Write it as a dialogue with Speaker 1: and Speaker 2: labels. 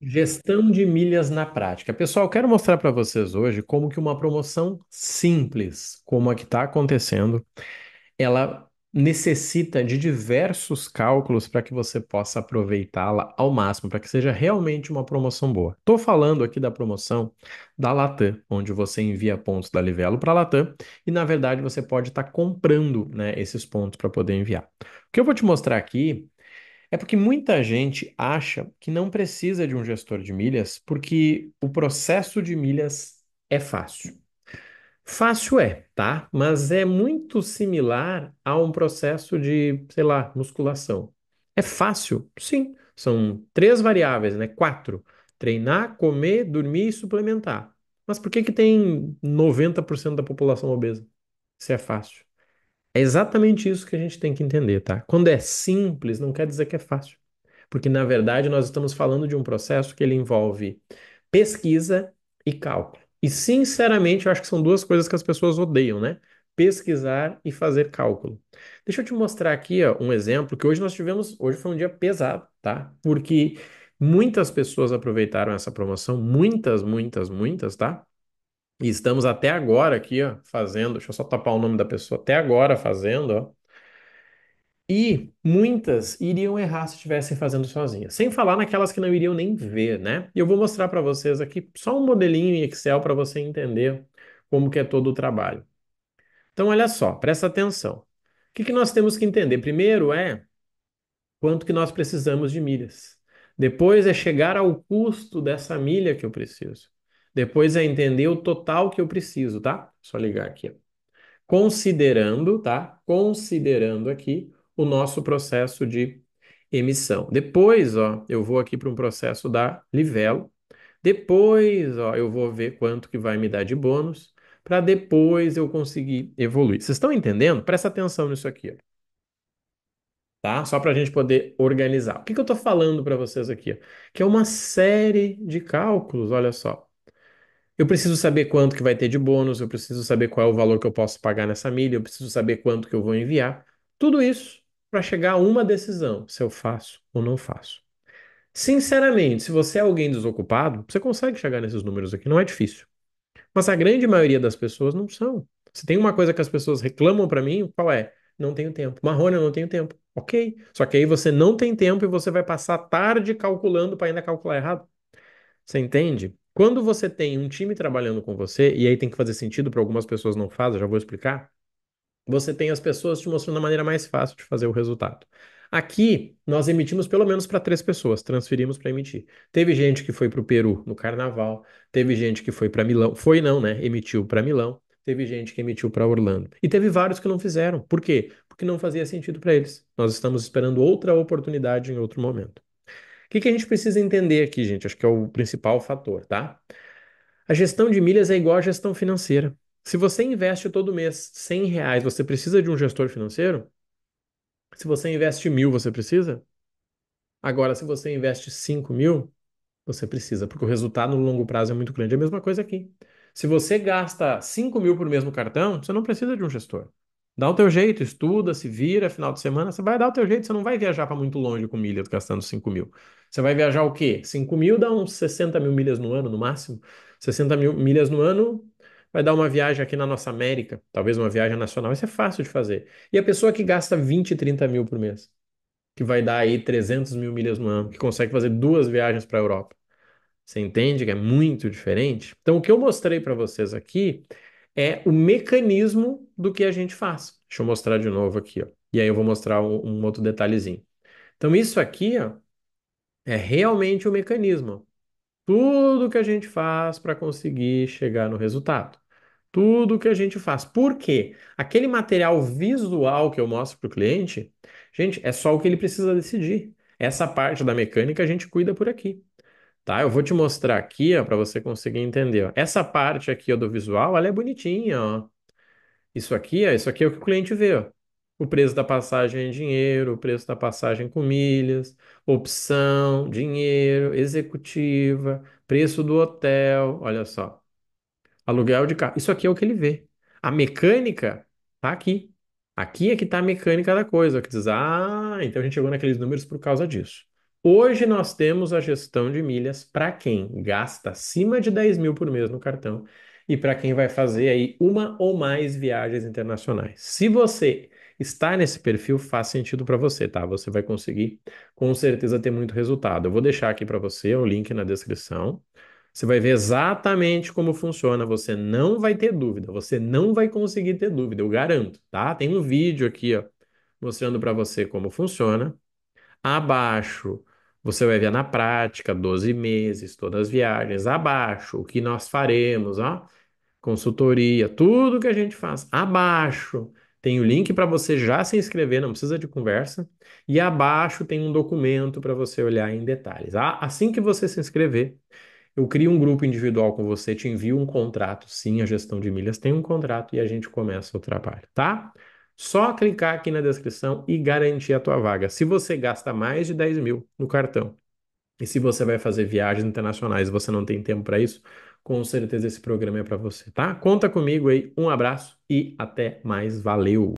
Speaker 1: Gestão de milhas na prática. Pessoal, quero mostrar para vocês hoje como que uma promoção simples, como a que está acontecendo, ela necessita de diversos cálculos para que você possa aproveitá-la ao máximo, para que seja realmente uma promoção boa. Estou falando aqui da promoção da Latam, onde você envia pontos da Livelo para a Latam e, na verdade, você pode estar comprando, né, esses pontos para poder enviar. O que eu vou te mostrar aqui é porque muita gente acha que não precisa de um gestor de milhas porque o processo de milhas é fácil. Fácil é, tá? Mas é muito similar a um processo de, sei lá, musculação. É fácil? Sim. São três variáveis, né? Quatro. Treinar, comer, dormir e suplementar. Mas por que que tem 90% da população obesa? Se é fácil. É exatamente isso que a gente tem que entender, tá? Quando é simples, não quer dizer que é fácil. Porque, na verdade, nós estamos falando de um processo que ele envolve pesquisa e cálculo. E, sinceramente, eu acho que são duas coisas que as pessoas odeiam, né? Pesquisar e fazer cálculo. Deixa eu te mostrar aqui, ó, um exemplo que hoje nós tivemos, hoje foi um dia pesado, tá? Porque muitas pessoas aproveitaram essa promoção, muitas, muitas, muitas, tá? E estamos até agora aqui, ó, fazendo. Deixa eu só tapar o nome da pessoa. Até agora fazendo, ó. E muitas iriam errar se estivessem fazendo sozinhas. Sem falar naquelas que não iriam nem ver, né? E eu vou mostrar para vocês aqui só um modelinho em Excel para você entender como que é todo o trabalho. Então, olha só, presta atenção. O que que nós temos que entender? Primeiro é quanto que nós precisamos de milhas. Depois é chegar ao custo dessa milha que eu preciso. Depois é entender o total que eu preciso, tá? Só ligar aqui. Considerando, tá? Considerando aqui o nosso processo de emissão. Depois, ó, eu vou aqui para um processo da Livelo. Depois, ó, eu vou ver quanto que vai me dar de bônus, para depois eu conseguir evoluir. Vocês estão entendendo? Presta atenção nisso aqui, ó tá? Só para a gente poder organizar. O que que eu estou falando para vocês aqui? Que é uma série de cálculos, olha só. Eu preciso saber quanto que vai ter de bônus, eu preciso saber qual é o valor que eu posso pagar nessa milha, eu preciso saber quanto que eu vou enviar. Tudo isso para chegar a uma decisão, se eu faço ou não faço. Sinceramente, se você é alguém desocupado, você consegue chegar nesses números aqui, não é difícil. Mas a grande maioria das pessoas não são. Se tem uma coisa que as pessoas reclamam para mim, qual é? Não tenho tempo. Marrone, eu não tenho tempo. Ok. Só que aí você não tem tempo e você vai passar tarde calculando para ainda calcular errado. Você entende? Quando você tem um time trabalhando com você, e aí tem que fazer sentido para algumas pessoas não faz, eu já vou explicar você tem as pessoas te mostrando a maneira mais fácil de fazer o resultado. Aqui, nós emitimos pelo menos para três pessoas, transferimos para emitir. Teve gente que foi para o Peru no Carnaval, teve gente que foi para Milão, foi não, né? Emitiu para Milão, teve gente que emitiu para Orlando. E teve vários que não fizeram. Por quê? Porque não fazia sentido para eles. Nós estamos esperando outra oportunidade em outro momento. O que que a gente precisa entender aqui, gente? Acho que é o principal fator, tá? A gestão de milhas é igual à gestão financeira. Se você investe todo mês 100 reais, você precisa de um gestor financeiro? Se você investe mil, você precisa? Agora, se você investe 5 mil, você precisa, porque o resultado no longo prazo é muito grande. É a mesma coisa aqui. Se você gasta 5 mil por mês no cartão, você não precisa de um gestor. Dá o teu jeito, estuda, se vira, final de semana, você vai dar o teu jeito, você não vai viajar para muito longe com milhas gastando 5 mil. Você vai viajar o quê? 5 mil dá uns 60 mil milhas no ano, no máximo. 60 mil milhas no ano vai dar uma viagem aqui na nossa América, talvez uma viagem nacional. Isso é fácil de fazer. E a pessoa que gasta 20, 30 mil por mês, que vai dar aí 300 mil milhas no ano, que consegue fazer duas viagens para a Europa. Você entende que é muito diferente? Então, o que eu mostrei para vocês aqui é o mecanismo do que a gente faz. Deixa eu mostrar de novo aqui, ó. E aí eu vou mostrar um, um outro detalhezinho. Então, isso aqui, ó, é realmente o mecanismo. Tudo que a gente faz para conseguir chegar no resultado. Tudo que a gente faz. Por quê? Aquele material visual que eu mostro para o cliente, gente, é só o que ele precisa decidir. Essa parte da mecânica a gente cuida por aqui. Tá? Eu vou te mostrar aqui, para você conseguir entender. ó. Essa parte aqui ó, do visual, ela é bonitinha, ó. Isso aqui, ó, isso aqui é o que o cliente vê, ó. O preço da passagem em dinheiro, o preço da passagem com milhas, opção, dinheiro, executiva, preço do hotel, olha só. Aluguel de carro. Isso aqui é o que ele vê. A mecânica tá aqui. Aqui é que tá a mecânica da coisa. Que diz, ah, então a gente chegou naqueles números por causa disso. Hoje nós temos a gestão de milhas para quem gasta acima de 10 mil por mês no cartão e para quem vai fazer aí uma ou mais viagens internacionais. Se você está nesse perfil, faz sentido para você, tá? Você vai conseguir com certeza ter muito resultado. Eu vou deixar aqui para você o link na descrição. Você vai ver exatamente como funciona. Você não vai ter dúvida. Você não vai conseguir ter dúvida, eu garanto, tá? Tem um vídeo aqui, ó, mostrando para você como funciona. Abaixo, você vai ver na prática, 12 meses, todas as viagens. Abaixo, o que nós faremos, ó consultoria, tudo que a gente faz. Abaixo tem o link para você já se inscrever, não precisa de conversa. E abaixo tem um documento para você olhar em detalhes. Assim que você se inscrever, eu crio um grupo individual com você, te envio um contrato. Sim, a gestão de milhas tem um contrato e a gente começa o trabalho, tá? Só clicar aqui na descrição e garantir a tua vaga. Se você gasta mais de 10 mil no cartão e se você vai fazer viagens internacionais e você não tem tempo para isso, com certeza esse programa é para você, tá? Conta comigo aí, um abraço e até mais, valeu!